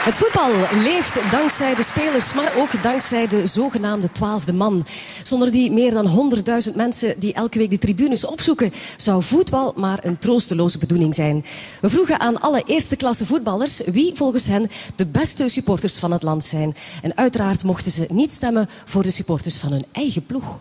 Het voetbal leeft dankzij de spelers, maar ook dankzij de zogenaamde twaalfde man. Zonder die meer dan 100.000 mensen die elke week de tribunes opzoeken, zou voetbal maar een troosteloze bedoeling zijn. We vroegen aan alle eerste klasse voetballers wie volgens hen de beste supporters van het land zijn. En uiteraard mochten ze niet stemmen voor de supporters van hun eigen ploeg.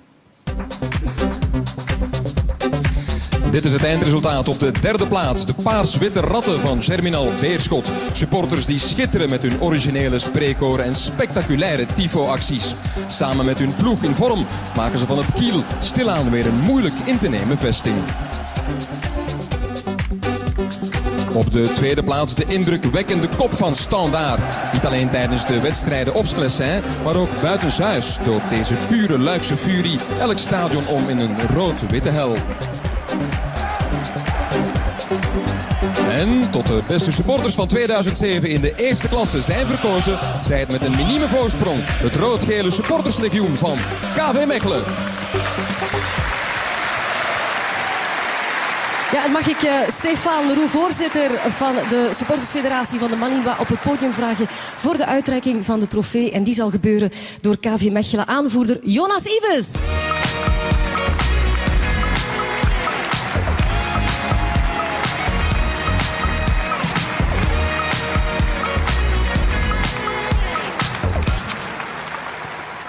Dit is het eindresultaat op de derde plaats. De paars-witte ratten van Germinal Beerschot. Supporters die schitteren met hun originele spreekkoren en spectaculaire tifo-acties. Samen met hun ploeg in vorm maken ze van het kiel stilaan weer een moeilijk in te nemen vesting. Op de tweede plaats de indrukwekkende kop van Standaard. Niet alleen tijdens de wedstrijden op Sclessin, maar ook buitenshuis doopt deze pure Luikse furie elk stadion om in een rood-witte hel. En tot de beste supporters van 2007 in de eerste klasse zijn verkozen, zij het met een minieme voorsprong het rood-gele supporterslegioen van KV Mechelen. Ja, en mag ik uh, Stefan Leroux, voorzitter van de supportersfederatie van de Manimba, op het podium vragen voor de uitreiking van de trofee. En die zal gebeuren door KV Mechelen aanvoerder Jonas Ives.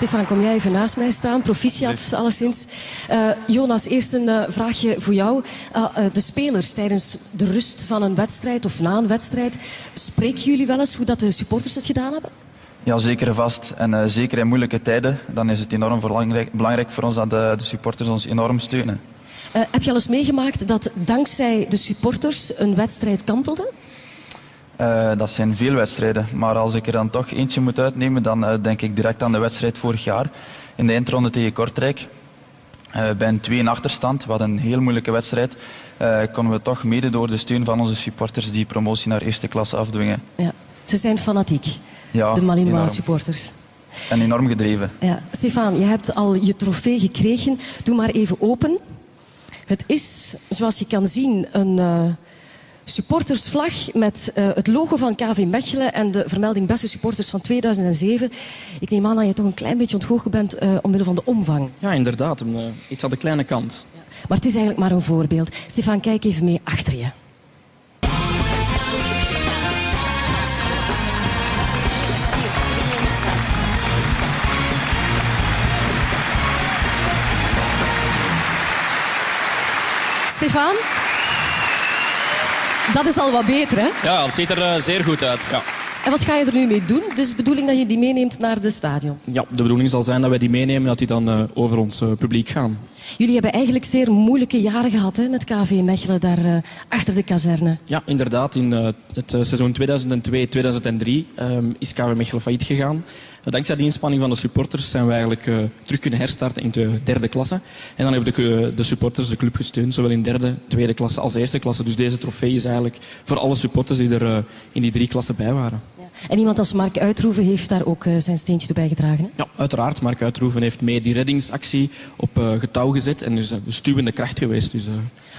Stefan, kom jij even naast mij staan. Proficiat, alleszins. Uh, Jonas, eerst een uh, vraagje voor jou. Uh, de spelers tijdens de rust van een wedstrijd of na een wedstrijd. Spreken jullie wel eens hoe dat de supporters het gedaan hebben? Ja, zeker en vast. En zeker in moeilijke tijden. Dan is het enorm belangrijk, belangrijk voor ons dat de, de supporters ons enorm steunen. heb je al eens meegemaakt dat dankzij de supporters een wedstrijd kantelde? Uh, dat zijn veel wedstrijden. Maar als ik er dan toch eentje moet uitnemen, dan uh, denk ik direct aan de wedstrijd vorig jaar. In de eindronde tegen Kortrijk. Uh, bij een 2 in achterstand, wat een heel moeilijke wedstrijd, konden we toch mede door de steun van onze supporters die promotie naar eerste klasse afdwingen. Ja. Ze zijn fanatiek, ja, de Malinois supporters. En enorm gedreven. Ja. Stefan, je hebt al je trofee gekregen. Doe maar even open. Het is, zoals je kan zien, een supportersvlag met uh, het logo van KV Mechelen en de vermelding beste supporters van 2007. Ik neem aan dat je toch een klein beetje ontgoocheld bent uh, omwille van de omvang. Ja, inderdaad. Een, uh, iets aan de kleine kant. Ja. Maar het is eigenlijk maar een voorbeeld. Stefan, kijk even mee achter je. Stefan? Dat is al wat beter, hè? Ja, het ziet er uh, zeer goed uit. Ja. En wat ga je er nu mee doen? Dus de bedoeling dat je die meeneemt naar de stadion? Ja, de bedoeling zal zijn dat wij die meenemen dat die dan uh, over ons uh, publiek gaan. Jullie hebben eigenlijk zeer moeilijke jaren gehad hè, met KV Mechelen daar uh, achter de kazerne. Ja, inderdaad. In het seizoen 2002-2003 ehm, is KV Mechelen failliet gegaan. Dankzij die inspanning van de supporters zijn we eigenlijk uh, terug kunnen herstarten in de derde klasse. En dan hebben de, de, supporters de club gesteund, zowel in derde, tweede klasse als eerste klasse. Dus deze trofee is eigenlijk voor alle supporters die er uh, in die drie klassen bij waren. Ja. En iemand als Mark Uitroeven heeft daar ook uh, zijn steentje toe bijgedragen? Hè? Ja, uiteraard. Mark Uitroeven heeft mee die reddingsactie op getouw gezet en is een stuwende kracht geweest. Dus,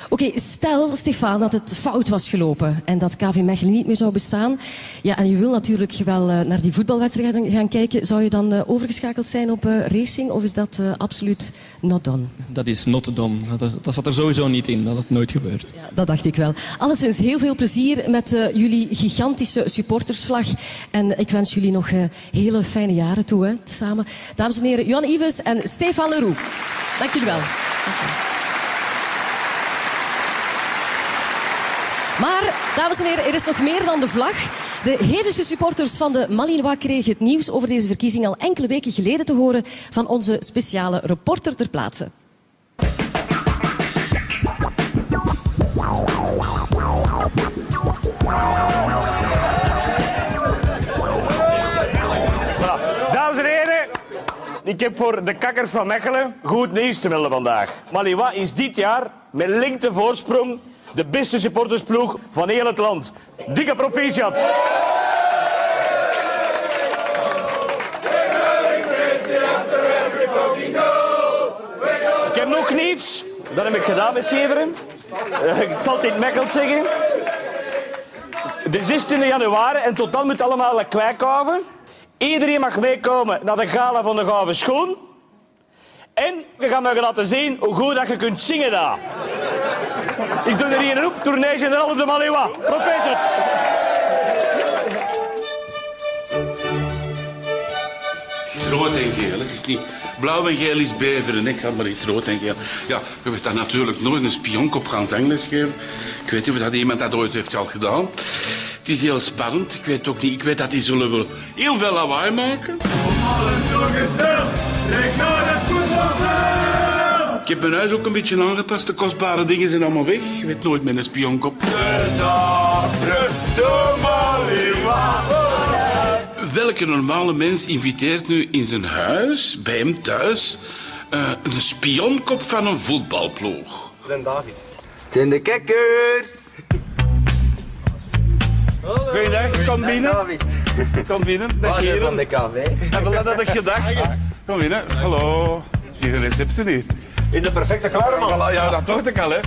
Oké, okay, stel, Stefan, dat het fout was gelopen en dat KV Mechelen niet meer zou bestaan. Ja, en je wil natuurlijk wel uh, naar die voetbalwedstrijden gaan kijken. Zou je dan uh, overgeschakeld zijn op uh, racing of is dat absoluut not done? Dat is not done. Dat, dat zat er sowieso niet in, dat het nooit gebeurt. Ja, dat dacht ik wel. Alleszins heel veel plezier met jullie gigantische supportersvlag. En ik wens jullie nog hele fijne jaren toe, hè, samen. Dames en heren, Johan Ives en Stefan Leroux. Dank jullie wel. Dank Maar, dames en heren, er is nog meer dan de vlag. De Hevense supporters van de Malinois kregen het nieuws over deze verkiezing al enkele weken geleden te horen van onze speciale reporter ter plaatse. Ik heb voor de kakkers van Mechelen goed nieuws te melden vandaag. Malinois is dit jaar met lengte voorsprong de beste supportersploeg van heel het land. Dikke proficiat. Ik heb nog nieuws. Dat heb ik gedaan met Severen. Uh, ik zal het in Mechelen zeggen. De 16 januari en tot dan moet allemaal een kwijkhaven. Iedereen mag meekomen naar de gala van de Gave Schoen. En we gaan je laten zien hoe goed dat je kunt zingen daar. Ik doe er hier een op, tournee generaal op de Malewa. Professor. Het is rood en geel. Het is niet blauw en geel is beveren. Ik zal maar niet rood en geel. Ja, je weet dat natuurlijk nooit een spionkop gaan zangles geven. Ik weet niet of dat iemand dat ooit heeft al gedaan. Het is heel spannend. Ik weet ook niet. Ik weet dat die zullen wel heel veel lawaai maken. Ik heb mijn huis ook een beetje aangepast. De kostbare dingen zijn allemaal weg. Je weet nooit met een spionkop. Welke normale mens inviteert nu in zijn huis, bij hem thuis, eh, een spionkop van een voetbalploeg? Het zijn de kikkers. Goeiedag, kom binnen. David. Kom binnen. Dag zijn van heren. de café? En wel, dat gedacht. Kom binnen. Hallo. Zie je de receptie hier? In de perfecte klaarman. Ja, dat dacht ik al, hè.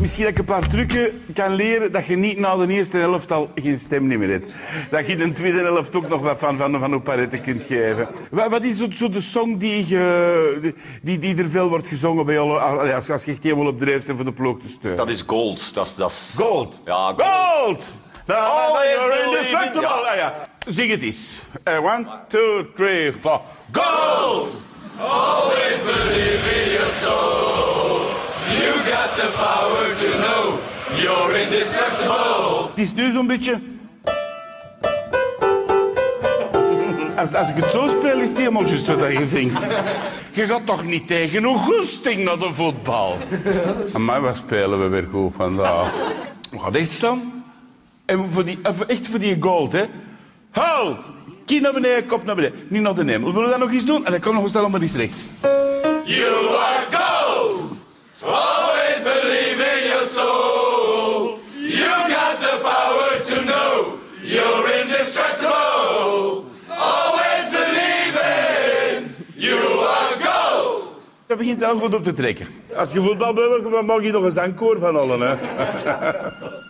Misschien dat ik een paar trucken kan leren dat je niet na de eerste helft al geen stem niet meer hebt. Dat je in de tweede helft ook nog wat van, van, van operette kunt geven. Wat, wat is zo, zo de song die, je- die, die er veel wordt gezongen bij alle, als, als je echt helemaal op dreef bent voor de ploeg te steunen? Dat is gold. Dat is, dat is... Gold. Ja, gold. Gold! Da- da- da- Always believe in-. Ah, ja. Zing het eens. Eh, one, two, three, four. Gold! Het is nu zo'n beetje... Als, als ik het zo speel, is het helemaal juist wat je zingt. Je gaat toch niet tegen een goesting naar de voetbal? Maar wat spelen we weer goed vandaag? We gaan echt staan. En voor die, eh, echt voor die gold, hè. Halt! Kie naar beneden, kop naar beneden. Niet naar de hemel. Willen we dat nog eens doen? En dan kan nog eens allemaal eens recht. Dat begint al goed op te trekken. Als je voetbal bent, dan mag je nog een zangkoor van allen, hè.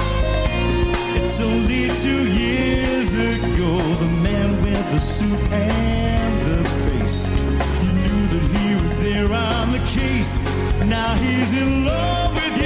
Only two years ago, the man with the suit and the face. You knew that he was there on the case. Now he's in love with you.